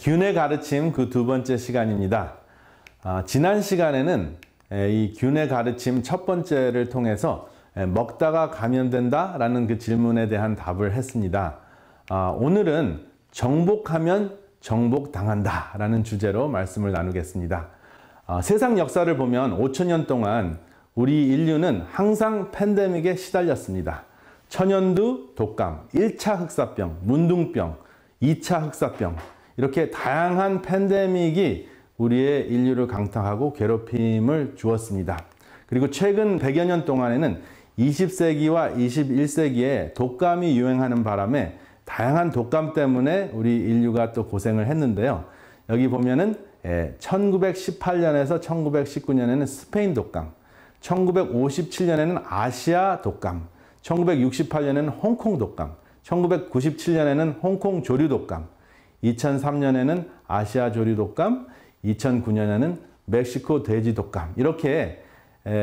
균의 가르침 그 두 번째 시간입니다. 아, 지난 시간에는 이 균의 가르침 첫 번째를 통해서 먹다가 감염된다 라는 그 질문에 대한 답을 했습니다. 아, 오늘은 정복하면 정복당한다 라는 주제로 말씀을 나누겠습니다. 아, 세상 역사를 보면 5천년 동안 우리 인류는 항상 팬데믹에 시달렸습니다. 천연두 독감, 1차 흑사병, 문둥병, 2차 흑사병 이렇게 다양한 팬데믹이 우리의 인류를 강타하고 괴롭힘을 주었습니다. 그리고 최근 100여 년 동안에는 20세기와 21세기에 독감이 유행하는 바람에 다양한 독감 때문에 우리 인류가 또 고생을 했는데요. 여기 보면은 1918년에서 예, 1919년에는 스페인 독감, 1957년에는 아시아 독감, 1968년에는 홍콩 독감, 1997년에는 홍콩 조류 독감, 2003년에는 아시아 조류 독감, 2009년에는 멕시코 돼지 독감. 이렇게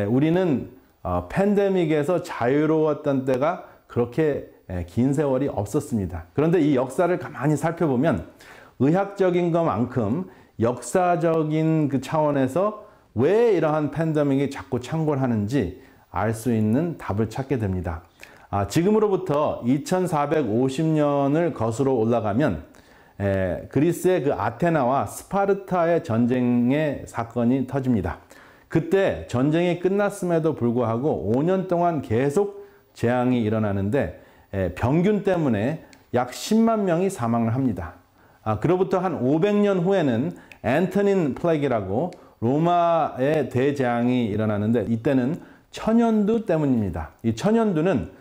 우리는 어, 팬데믹에서 자유로웠던 때가 그렇게 긴 세월이 없었습니다. 그런데 이 역사를 가만히 살펴보면 의학적인 것만큼 역사적인 그 차원에서 왜 이러한 팬데믹이 자꾸 창궐하는지 알 수 있는 답을 찾게 됩니다. 아, 지금으로부터 2450년을 거슬러 올라가면 에, 그리스의 그 아테나와 스파르타의 전쟁의 사건이 터집니다. 그때 전쟁이 끝났음에도 불구하고 5년 동안 계속 재앙이 일어나는데 에, 병균 때문에 약 10만 명이 사망을 합니다. 아, 그로부터 한 500년 후에는 앤터닌 플래기라고 로마의 대재앙이 일어나는데 이때는 천연두 때문입니다. 이 천연두는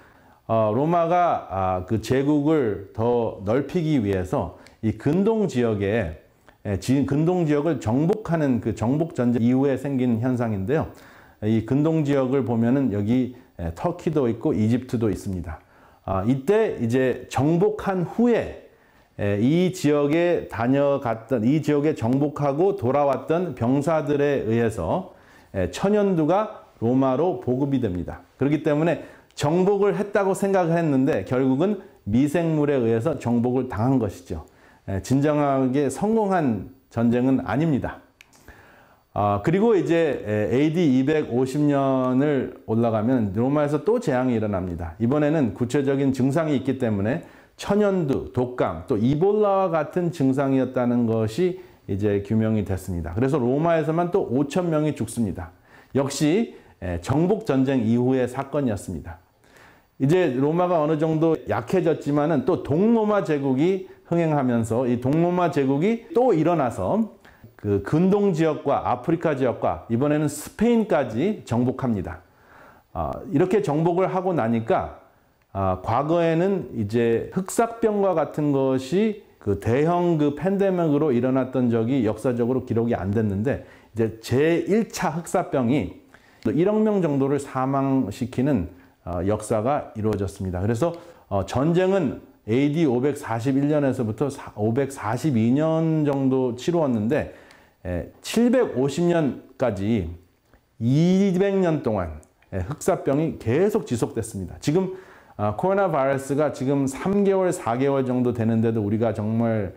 어, 로마가 아, 그 제국을 더 넓히기 위해서 이 근동 지역에 예, 근동 지역을 정복하는 그 정복 전쟁 이후에 생긴 현상인데요. 이 근동 지역을 보면은 여기 예, 터키도 있고 이집트도 있습니다. 아, 이때 이제 정복한 후에 예, 이 지역에 다녀갔던 이 지역에 정복하고 돌아왔던 병사들에 의해서 천연두가 로마로 보급이 됩니다. 그렇기 때문에 정복을 했다고 생각을 했는데 결국은 미생물에 의해서 정복을 당한 것이죠. 진정하게 성공한 전쟁은 아닙니다. 아, 그리고 이제 AD 250년을 올라가면 로마에서 또 재앙이 일어납니다. 이번에는 구체적인 증상이 있기 때문에 천연두, 독감, 또 이볼라와 같은 증상이었다는 것이 이제 규명이 됐습니다. 그래서 로마에서만 또 5천 명이 죽습니다. 역시 정복 전쟁 이후의 사건이었습니다. 이제 로마가 어느 정도 약해졌지만은 또 동로마 제국이 흥행하면서 이 동로마 제국이 또 일어나서 그 근동 지역과 아프리카 지역과 이번에는 스페인까지 정복합니다. 아, 이렇게 정복을 하고 나니까 아, 과거에는 이제 흑사병과 같은 것이 그 대형 그 팬데믹으로 일어났던 적이 역사적으로 기록이 안 됐는데 이제 제1차 흑사병이 1억 명 정도를 사망시키는 어, 역사가 이루어졌습니다. 그래서 어, 전쟁은 AD 541년에서부터 542년 정도 치루었는데 750년까지 200년 동안 흑사병이 계속 지속됐습니다. 지금 아, 코로나 바이러스가 지금 3개월, 4개월 정도 되는데도 우리가 정말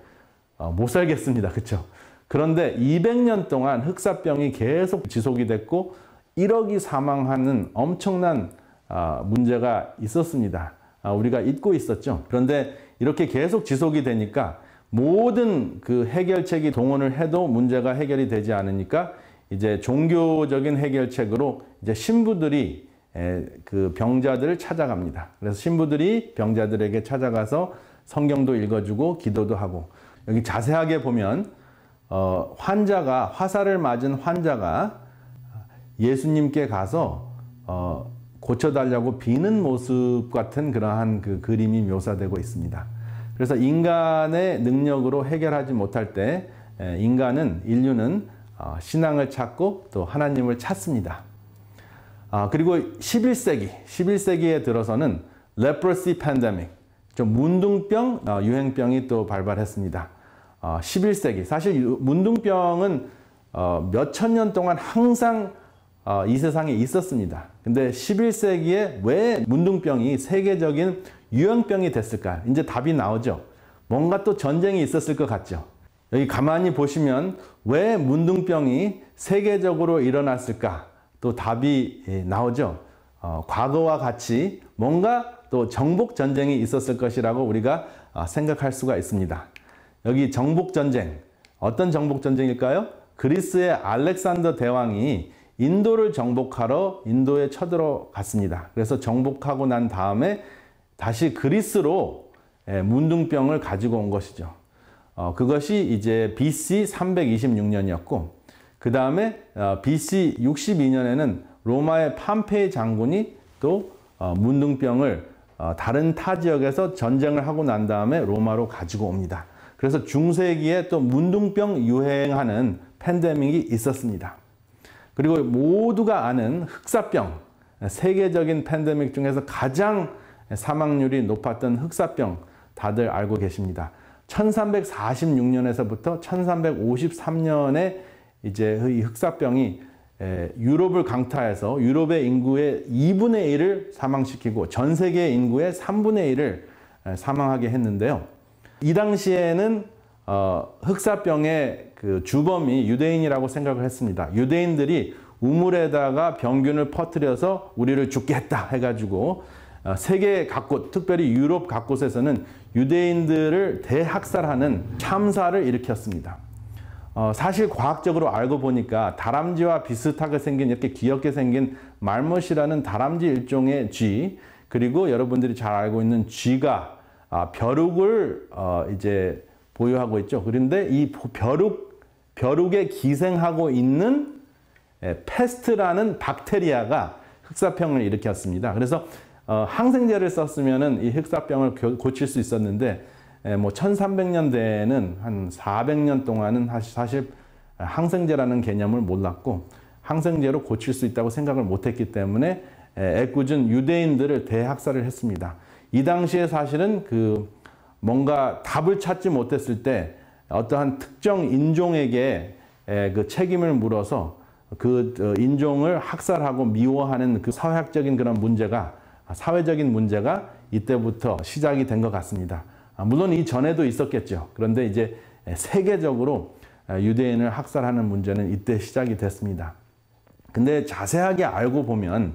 어, 못 살겠습니다. 그렇죠? 그런데 200년 동안 흑사병이 계속 지속이 됐고 1억이 사망하는 엄청난 아, 문제가 있었습니다. 아, 우리가 잊고 있었죠. 그런데 이렇게 계속 지속이 되니까 모든 그 해결책이 동원을 해도 문제가 해결이 되지 않으니까 이제 종교적인 해결책으로 이제 신부들이 그 병자들을 찾아갑니다. 그래서 신부들이 병자들에게 찾아가서 성경도 읽어주고 기도도 하고 여기 자세하게 보면 어, 환자가 화살을 맞은 환자가 예수님께 가서 어, 고쳐달라고 비는 모습 같은 그러한 그 그림이 묘사되고 있습니다. 그래서 인간의 능력으로 해결하지 못할 때 인간은 인류는 어, 신앙을 찾고 또 하나님을 찾습니다. 아, 그리고 11세기, 11세기에 들어서는 leprosy pandemic, 좀 문둥병 어, 유행병이 또 발발했습니다. 11세기, 사실 문둥병은 어, 몇천 년 동안 항상 어, 이 세상에 있었습니다. 근데 11세기에 왜 문둥병이 세계적인 유행병이 됐을까? 이제 답이 나오죠. 뭔가 또 전쟁이 있었을 것 같죠. 여기 가만히 보시면 왜 문둥병이 세계적으로 일어났을까? 또 답이 예, 나오죠. 어, 과거와 같이 뭔가 또 정복 전쟁이 있었을 것이라고 우리가 어, 생각할 수가 있습니다. 여기 정복 전쟁 어떤 정복 전쟁일까요? 그리스의 알렉산더 대왕이 인도를 정복하러 인도에 쳐들어갔습니다. 그래서 정복하고 난 다음에 다시 그리스로 예, 문둥병을 가지고 온 것이죠. 어, 그것이 이제 BC 326년이었고 그 다음에 어, BC 62년에는 로마의 팜페이 장군이 또 어, 문둥병을 어, 다른 타 지역에서 전쟁을 하고 난 다음에 로마로 가지고 옵니다. 그래서 중세기에 또 문둥병 유행하는 팬데믹이 있었습니다. 그리고 모두가 아는 흑사병, 세계적인 팬데믹 중에서 가장 사망률이 높았던 흑사병 다들 알고 계십니다. 1346년에서부터 1353년에 이제 이 흑사병이 유럽을 강타해서 유럽의 인구의 2분의 1을 사망시키고 전 세계 인구의 3분의 1을 사망하게 했는데요. 이 당시에는 어, 흑사병의 그 주범이 유대인이라고 생각을 했습니다. 유대인들이 우물에다가 병균을 퍼뜨려서 우리를 죽게 했다 해가지고 어, 세계 각곳, 특별히 유럽 각곳에서는 유대인들을 대학살하는 참사를 일으켰습니다. 어, 사실 과학적으로 알고 보니까 다람쥐와 비슷하게 생긴 이렇게 귀엽게 생긴 말못이라는 다람쥐 일종의 쥐 그리고 여러분들이 잘 알고 있는 쥐가 아, 벼룩을 어, 이제 보유하고 있죠. 그런데 이 벼룩 벼룩에 기생하고 있는 에, 페스트라는 박테리아가 흑사병을 일으켰습니다. 그래서 어, 항생제를 썼으면은 이 흑사병을 고칠 수 있었는데 에, 뭐 1300년대에는 한 400년 동안은 사실 항생제라는 개념을 몰랐고 항생제로 고칠 수 있다고 생각을 못했기 때문에 애꿎은 유대인들을 대학살을 했습니다. 이 당시에 사실은 그 뭔가 답을 찾지 못했을 때 어떠한 특정 인종에게 그 책임을 물어서 그 어, 인종을 학살하고 미워하는 그 사회학적인 그런 문제가 사회적인 문제가 이때부터 시작이 된 것 같습니다. 아, 물론 이 전에도 있었겠죠. 그런데 이제 세계적으로 유대인을 학살하는 문제는 이때 시작이 됐습니다. 근데 자세하게 알고 보면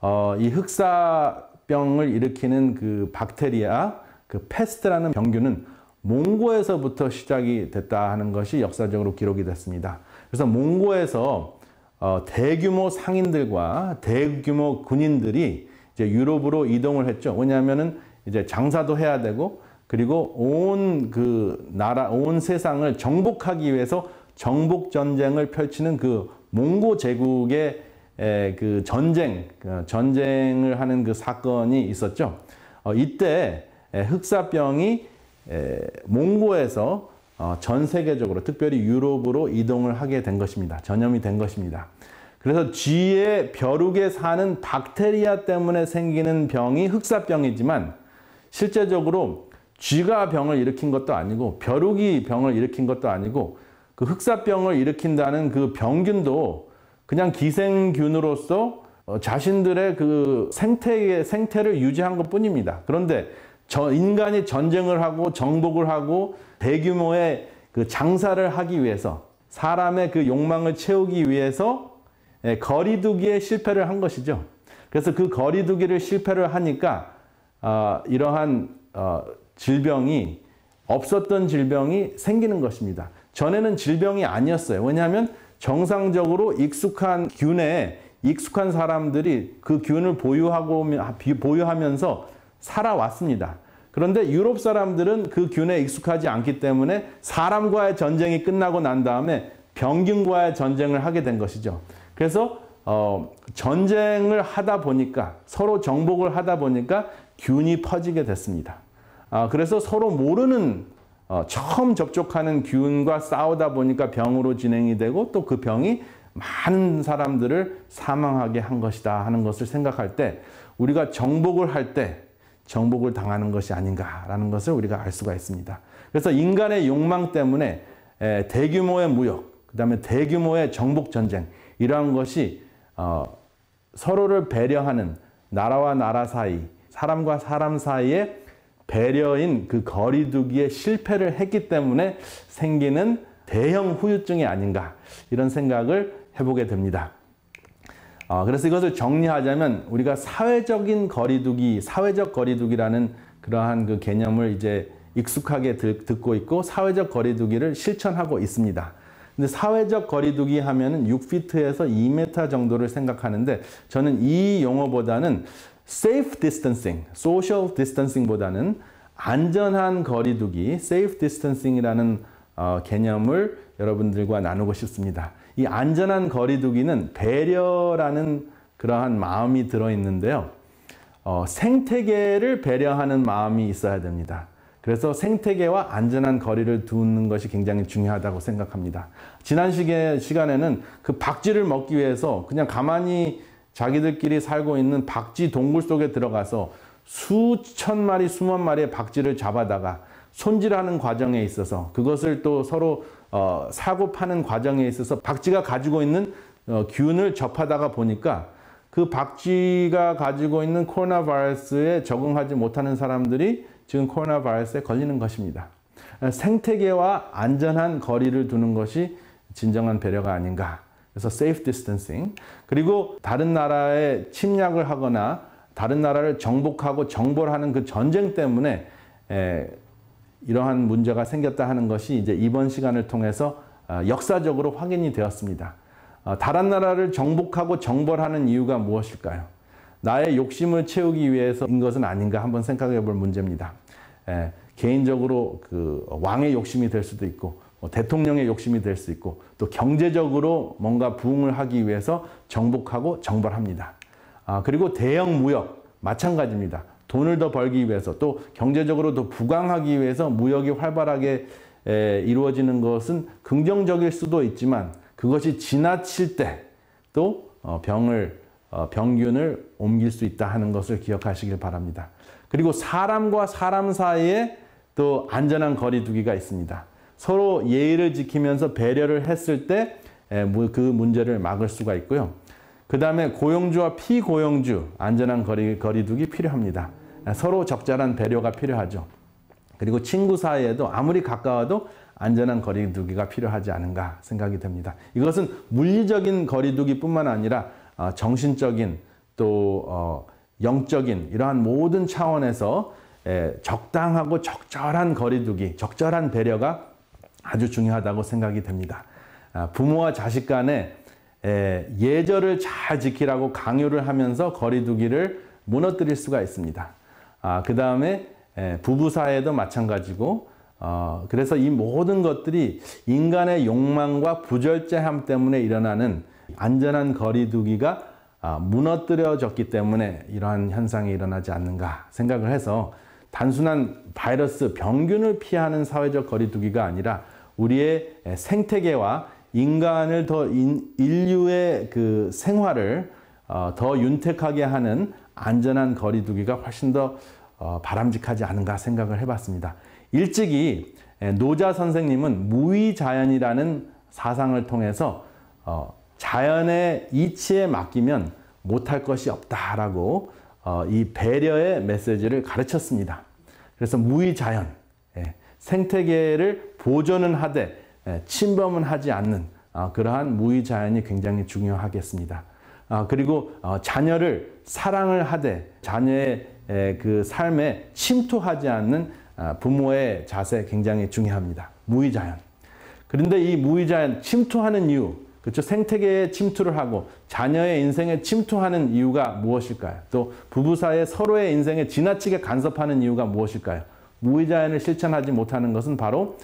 어, 이 흑사병을 일으키는 그 박테리아, 그 페스트라는 병균은 몽고에서부터 시작이 됐다 하는 것이 역사적으로 기록이 됐습니다. 그래서 몽고에서 어, 대규모 상인들과 대규모 군인들이 이제 유럽으로 이동을 했죠. 왜냐하면은 이제 장사도 해야 되고 그리고 온 그 나라 온 세상을 정복하기 위해서 정복 전쟁을 펼치는 그 몽고 제국의 그 전쟁 그 전쟁을 하는 그 사건이 있었죠. 어, 이때 흑사병이 몽고에서 어, 전 세계적으로 특별히 유럽으로 이동을 하게 된 것입니다. 전염이 된 것입니다. 그래서 쥐의 벼룩에 사는 박테리아 때문에 생기는 병이 흑사병이지만 실제적으로 쥐가 병을 일으킨 것도 아니고 벼룩이 병을 일으킨 것도 아니고 그 흑사병을 일으킨다는 그 병균도 그냥 기생균으로서 어, 자신들의 그 생태의 생태를 유지한 것 뿐입니다. 그런데 저 인간이 전쟁을 하고 정복을 하고 대규모의 그 장사를 하기 위해서 사람의 그 욕망을 채우기 위해서 예, 거리두기에 실패를 한 것이죠. 그래서 그 거리두기를 실패를 하니까 어, 이러한 어, 질병이 없었던 질병이 생기는 것입니다. 전에는 질병이 아니었어요. 왜냐하면 정상적으로 익숙한 균에 익숙한 사람들이 그 균을 보유하고 보유하면서 살아왔습니다. 그런데 유럽 사람들은 그 균에 익숙하지 않기 때문에 사람과의 전쟁이 끝나고 난 다음에 병균과의 전쟁을 하게 된 것이죠. 그래서 어, 전쟁을 하다 보니까 서로 정복을 하다 보니까 균이 퍼지게 됐습니다. 아, 그래서 서로 모르는 어, 처음 접촉하는 균과 싸우다 보니까 병으로 진행이 되고 또 그 병이 많은 사람들을 사망하게 한 것이다 하는 것을 생각할 때 우리가 정복을 할때 정복을 당하는 것이 아닌가라는 것을 우리가 알 수가 있습니다. 그래서 인간의 욕망 때문에 대규모의 무역, 그 다음에 대규모의 정복 전쟁 이러한 것이 어, 서로를 배려하는 나라와 나라 사이, 사람과 사람 사이에 배려인 그 거리두기에 실패를 했기 때문에 생기는 대형 후유증이 아닌가 이런 생각을 해보게 됩니다. 어, 그래서 이것을 정리하자면 우리가 사회적인 거리두기, 사회적 거리두기라는 그러한 그 개념을 이제 익숙하게 듣고 있고 사회적 거리두기를 실천하고 있습니다. 근데 사회적 거리두기 하면은 6피트에서 2m 정도를 생각하는데 저는 이 용어보다는 safe distancing, social distancing보다는 안전한 거리두기, safe distancing이라는 어, 개념을 여러분들과 나누고 싶습니다. 이 안전한 거리두기는 배려라는 그러한 마음이 들어있는데요. 어, 생태계를 배려하는 마음이 있어야 됩니다. 그래서 생태계와 안전한 거리를 두는 것이 굉장히 중요하다고 생각합니다. 지난 시간에는 그 박쥐를 먹기 위해서 그냥 가만히 자기들끼리 살고 있는 박쥐 동굴 속에 들어가서 수천 마리, 수만 마리의 박쥐를 잡아다가 손질하는 과정에 있어서 그것을 또 서로 어, 사고 파는 과정에 있어서 박쥐가 가지고 있는 어, 균을 접하다가 보니까 그 박쥐가 가지고 있는 코로나 바이러스에 적응하지 못하는 사람들이 지금 코로나 바이러스에 걸리는 것입니다. 생태계와 안전한 거리를 두는 것이 진정한 배려가 아닌가. 그래서 safe distancing. 그리고 다른 나라에 침략을 하거나 다른 나라를 정복하고 정벌하는 그 전쟁 때문에 에, 이러한 문제가 생겼다 하는 것이 이제 이번 시간을 통해서 어, 역사적으로 확인이 되었습니다. 어, 다른 나라를 정복하고 정벌하는 이유가 무엇일까요? 나의 욕심을 채우기 위해서인 것은 아닌가 한번 생각해 볼 문제입니다. 예, 개인적으로 그 왕의 욕심이 될 수도 있고 뭐 대통령의 욕심이 될 수 있고 또 경제적으로 뭔가 부흥을 하기 위해서 정복하고 정벌합니다. 아, 그리고 대형 무역 마찬가지입니다. 돈을 더 벌기 위해서 또 경제적으로 더 부강하기 위해서 무역이 활발하게 에, 이루어지는 것은 긍정적일 수도 있지만 그것이 지나칠 때또 어, 병을 어, 병균을 옮길 수 있다 하는 것을 기억하시길 바랍니다. 그리고 사람과 사람 사이에 또 안전한 거리두기가 있습니다. 서로 예의를 지키면서 배려를 했을 때 그 문제를 막을 수가 있고요. 그 다음에 고용주와 피고용주 안전한 거리, 거리두기 필요합니다. 서로 적절한 배려가 필요하죠. 그리고 친구 사이에도 아무리 가까워도 안전한 거리두기가 필요하지 않은가 생각이 됩니다. 이것은 물리적인 거리두기뿐만 아니라 어, 정신적인 또 어, 영적인 이러한 모든 차원에서 적당하고 적절한 거리두기, 적절한 배려가 아주 중요하다고 생각이 됩니다. 아, 부모와 자식 간에 예절을 잘 지키라고 강요를 하면서 거리두기를 무너뜨릴 수가 있습니다. 아, 그 다음에 부부 사이에도 마찬가지고 어, 그래서 이 모든 것들이 인간의 욕망과 부절제함 때문에 일어나는 안전한 거리두기가 아, 무너뜨려졌기 때문에 이러한 현상이 일어나지 않는가 생각을 해서 단순한 바이러스 병균을 피하는 사회적 거리두기가 아니라 우리의 생태계와 인간을 더 인, 류의 그 생활을 어, 더 윤택하게 하는 안전한 거리두기가 훨씬 더 어, 바람직하지 않은가 생각을 해봤습니다. 일찍이 노자 선생님은 무의자연이라는 사상을 통해서 어, 자연의 이치에 맡기면 못할 것이 없다라고 어, 이 배려의 메시지를 가르쳤습니다. 그래서 무의자연, 예, 생태계를 보존은 하되 예, 침범은 하지 않는 어, 그러한 무의자연이 굉장히 중요하겠습니다. 어, 그리고 어, 자녀를 사랑을 하되 자녀의 에, 그 삶에 침투하지 않는 아, 부모의 자세 굉장히 중요합니다. 무의자연. 그런데 이 무의자연 침투하는 이유, 그렇죠? 생태계에 침투를 하고 자녀의 인생에 침투하는 이유가 무엇일까요? 또 부부 사이에 서로의 인생에 지나치게 간섭하는 이유가 무엇일까요? 무의자연을 실천하지 못하는 것은 바로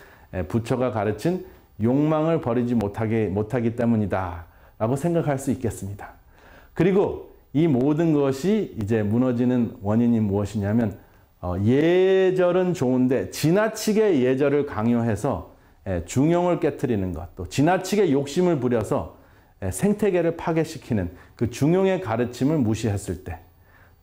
부처가 가르친 욕망을 버리지 못하게, 못하기 때문이다. 라고 생각할 수 있겠습니다. 그리고 이 모든 것이 이제 무너지는 원인이 무엇이냐면 어, 예절은 좋은데 지나치게 예절을 강요해서 예, 중용을 깨뜨리는 것, 또 지나치게 욕심을 부려서 예, 생태계를 파괴시키는 그 중용의 가르침을 무시했을 때,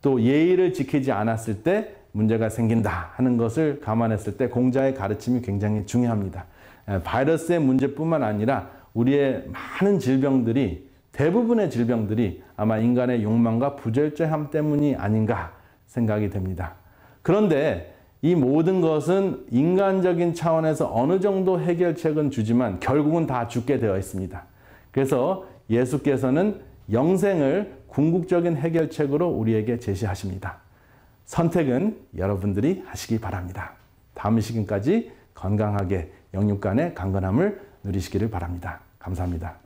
또 예의를 지키지 않았을 때 문제가 생긴다 하는 것을 감안했을 때 공자의 가르침이 굉장히 중요합니다. 예, 바이러스의 문제뿐만 아니라 우리의 많은 질병들이 대부분의 질병들이 아마 인간의 욕망과 부절제함 때문이 아닌가 생각이 됩니다. 그런데 이 모든 것은 인간적인 차원에서 어느 정도 해결책은 주지만 결국은 다 죽게 되어 있습니다. 그래서 예수께서는 영생을 궁극적인 해결책으로 우리에게 제시하십니다. 선택은 여러분들이 하시기 바랍니다. 다음 시간까지 건강하게 영육간의 강건함을 누리시기를 바랍니다. 감사합니다.